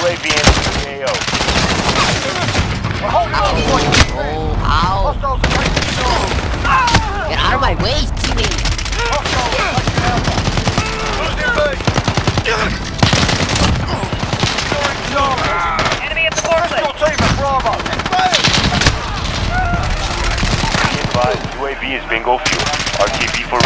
UAV entering AO. We're Ow. Get out of my way, teammate. Advised, UAV is bingo fuel. RTB for.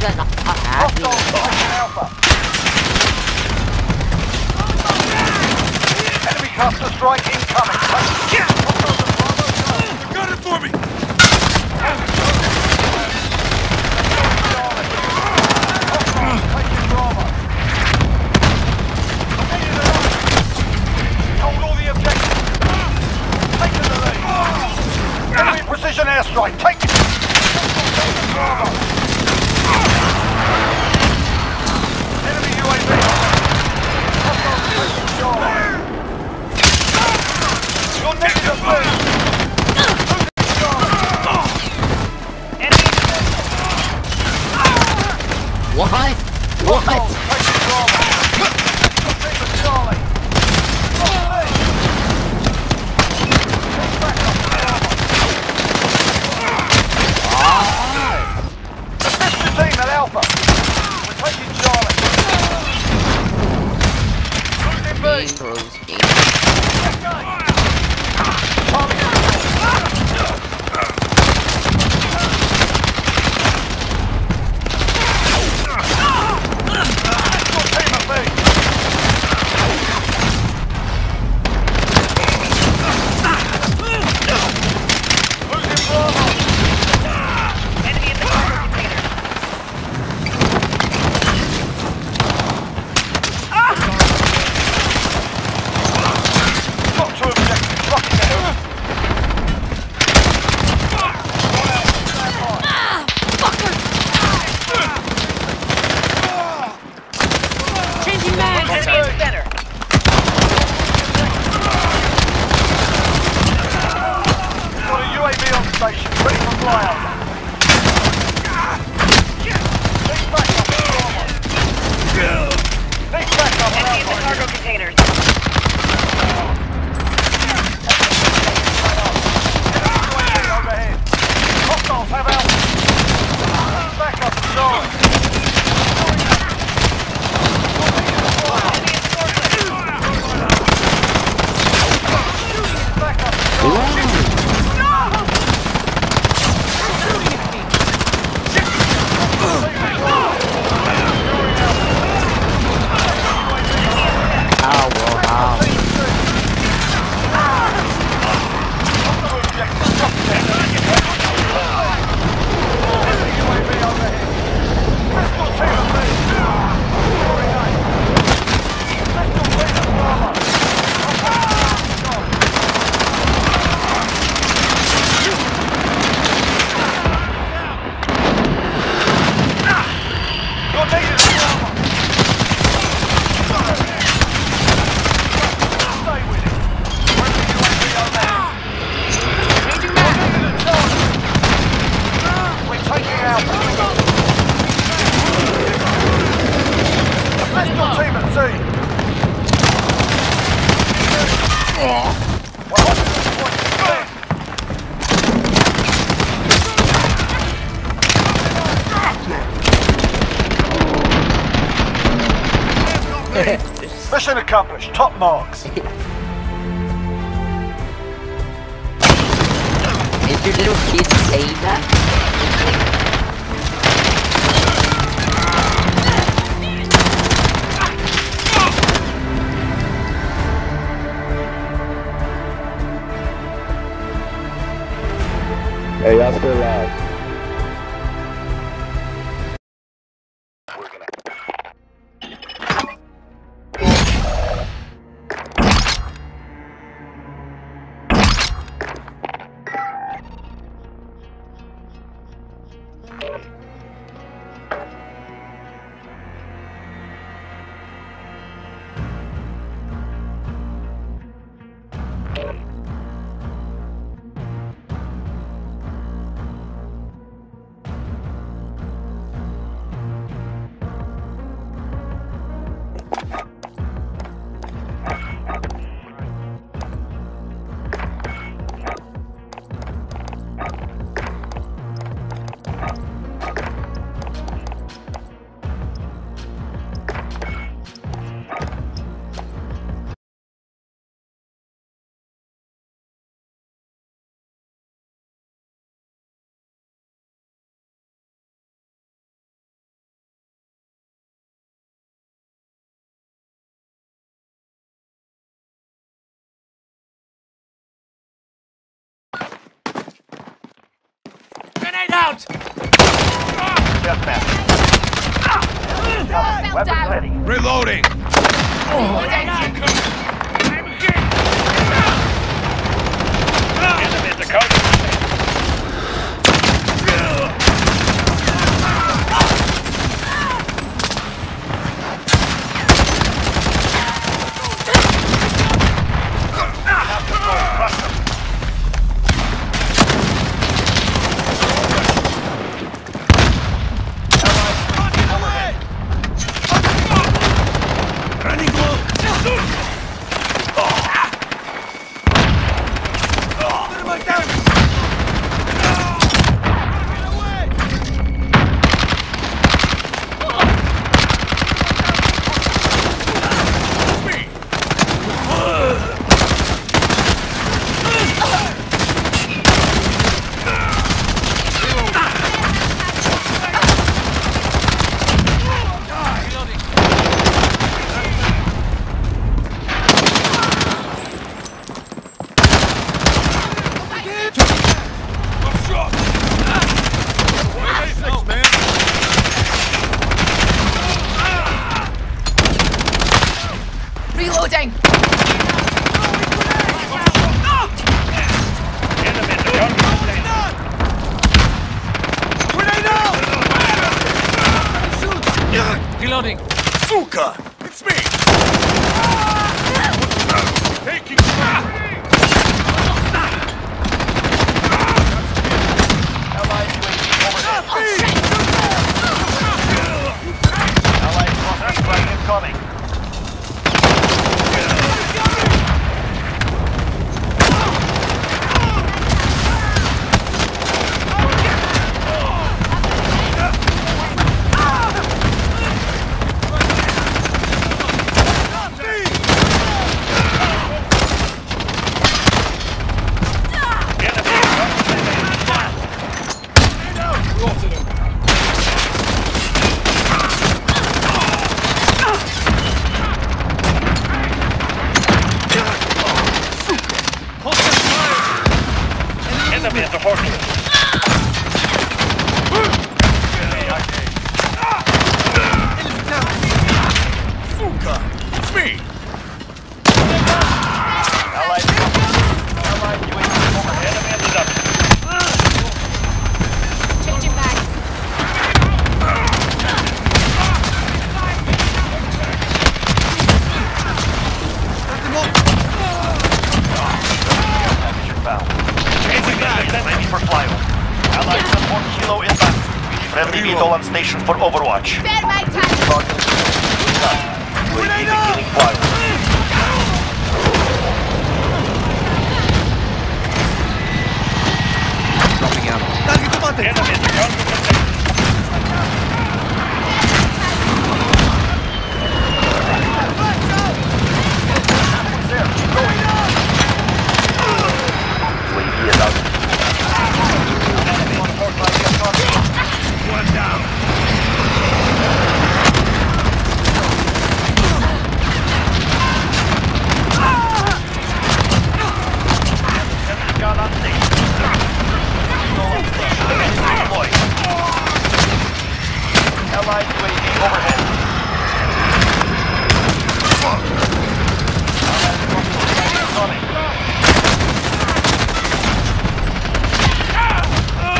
does not have me. Enemy cluster strike incoming. What? Mission accomplished. Top marks. Is your little kid saying that? Hey, y'all still live. Deathmatch. Copy. Weapons ready. Reloading! Enemy at the coast. Crush them. Running low! Six, man. Reloading! Enemy at the gunpoint station. Reloading! Suka! It's me! Taking Allied cluster strike incoming. Enemy at the gunpoint station. Enemy at the fortress. It's me! Allied Allied UAV overhead. Enemy at the duct. Changing bags. Package inbound. Changing back. Ready for flyover. Allied support kilo inbound. Friendly VTOL on station for Overwatch. Bear my time! Target. UAV beginning flyover. Enemy at the gunpoint station. Deployed. Allied UAV overhead. Incoming.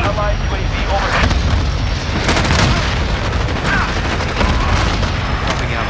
Allied UAV overhead. Dropping out.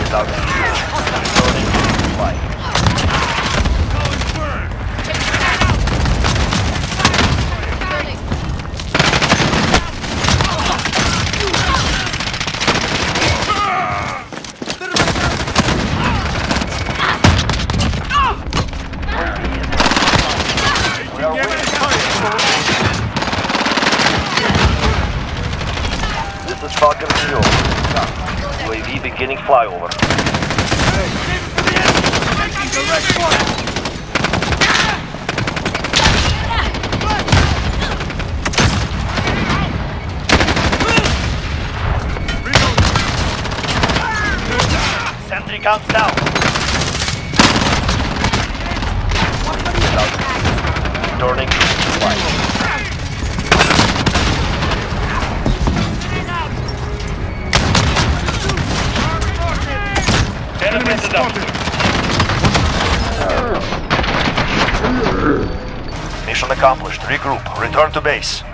Without Reloading. Flight. We are winning. This is Falcon Fuel. UAV beginning flyover. Sentry counts down. Returning to flight. Accomplished. Regroup. Return to base.